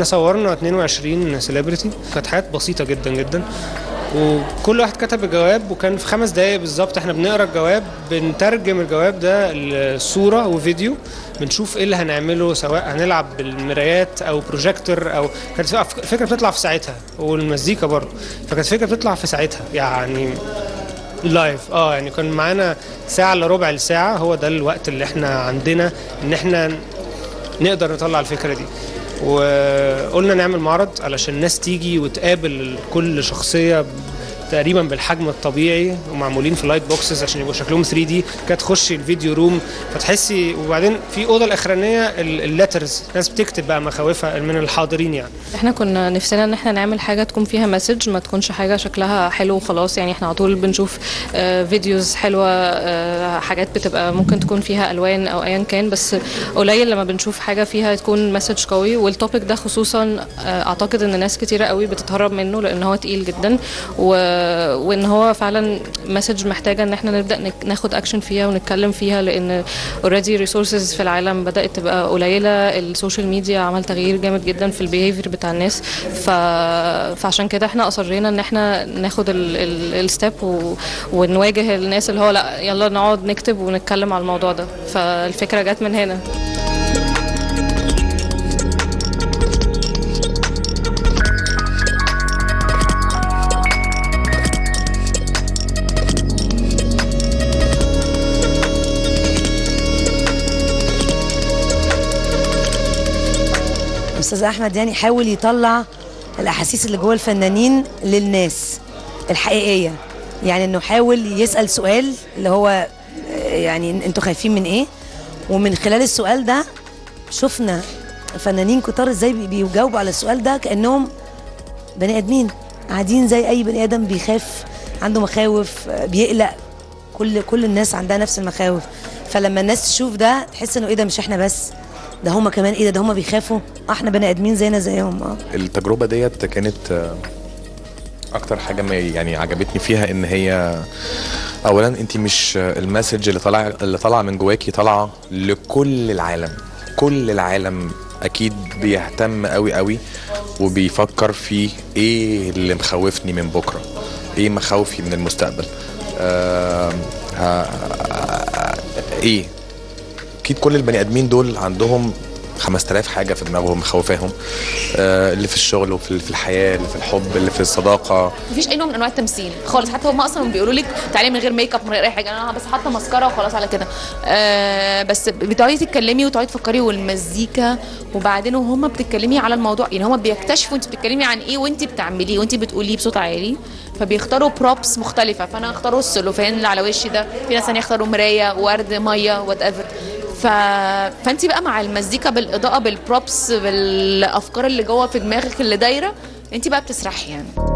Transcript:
إحنا صورنا 22 celebrity حاجات بسيطة جدا جدا. وكل واحد كتب الجواب وكان في خمس دقايق بالظبط إحنا بنقرأ الجواب بنترجم الجواب ده لصورة وفيديو بنشوف إيه اللي هنعمله سواء هنلعب بالمرايات أو بروجيكتور أو كانت فكره بتطلع في ساعتها والمزيكا برضه. فكانت فكره بتطلع في ساعتها يعني live آه يعني كان معانا ساعة إلا ربع الساعة هو ده الوقت اللي إحنا عندنا إن إحنا نقدر نطلع الفكرة دي. وقلنا نعمل معرض علشان الناس تيجي وتقابل كل شخصية تقريبا بالحجم الطبيعي ومعمولين في light boxes عشان يبقوا شكلهم 3D كده تخشي ال video room فتحسي وبعدين في أوضة الأخرانية ال letters ناس بتكتب بقى مخاوفها من الحاضرين يعني. إحنا كنا نفسنا إن إحنا نعمل حاجة تكون فيها message ما تكونش حاجة شكلها حلو وخلاص. يعني إحنا على طول بنشوف آه، videos حلوة آه، حاجات بتبقى ممكن تكون فيها ألوان أو ايا كان بس قليل لما بنشوف حاجة فيها تكون message قوي. وال topic ده خصوصا آه، أعتقد إن ناس كتيرة قوي بتتهرب منه لأن هو تقيل جدا. و وإن هو فعلا message محتاجة إن إحنا نبدأ ناخد اكشن فيها ونتكلم فيها لأن already resources في العالم بدأت تبقى قليلة. ال social media عمل تغيير جامد جدا في ال behavior بتاع الناس. ف... فعشان كده إحنا أصرينا إن إحنا ناخد الستيب و... ونواجه الناس اللي هو لأ يلا نقعد نكتب ونتكلم على الموضوع ده. فالفكرة جت من هنا. أستاذ أحمد يعني حاول يطلع الأحاسيس اللي جوه الفنانين للناس الحقيقية. يعني إنه حاول يسأل سؤال اللي هو يعني أنتوا خايفين من إيه؟ ومن خلال السؤال ده شفنا فنانين كتار إزاي بي- بيجاوبوا على السؤال ده كأنهم بني آدمين. قاعدين زي أي بني آدم بيخاف عنده مخاوف بيقلق. كل كل الناس عندها نفس المخاوف. فلما الناس تشوف ده تحس إنه إيه ده مش إحنا بس. ده هما كمان إيه ده؟ ده بيخافوا. إحنا بني ادمين زينا زيهم آه. التجربة ديت كانت آه، أكتر حاجة يعني عجبتني فيها إن هي اولا انت مش آه، المسج اللي طالع اللي طالعه من جواكي طالعه لكل العالم. كل العالم أكيد بيهتم قوي قوي وبيفكر في إيه اللي مخوفني من بكرة. إيه مخاوفي من المستقبل. آه ها- إيه؟ أكيد كل البني آدمين دول عندهم 5000 حاجة في دماغهم مخوفاهم. آه اللي في الشغل وفي في الحياة اللي في الحب اللي في الصداقة. مفيش أي نوع من أنواع التمثيل. خالص. حتى هم أصلا بيقولوا لك تعالي من غير ميك اب من غير أي حاجة. أنا بس حاطة مسكره وخلاص على كده. آه بس بتقعدي تتكلمي وتقعدي تفكري والمزيكا وبعدين وهم بتتكلمي على الموضوع. يعني هم بيكتشفوا انت بتتكلمي عن إيه وانت بتعمليه وانت بتقوليه بصوت عالي فبيختاروا props مختلفة. فأنا اختاروا السلوفان اللي على وشي ده. في ناس ثانية يختاروا مراية ورد مية whatever ف... فانت بقى مع المزيكا بالإضاءة بال props بالأفكار اللي جوه في دماغك اللي دايرة انت بقى بتسرحي يعني.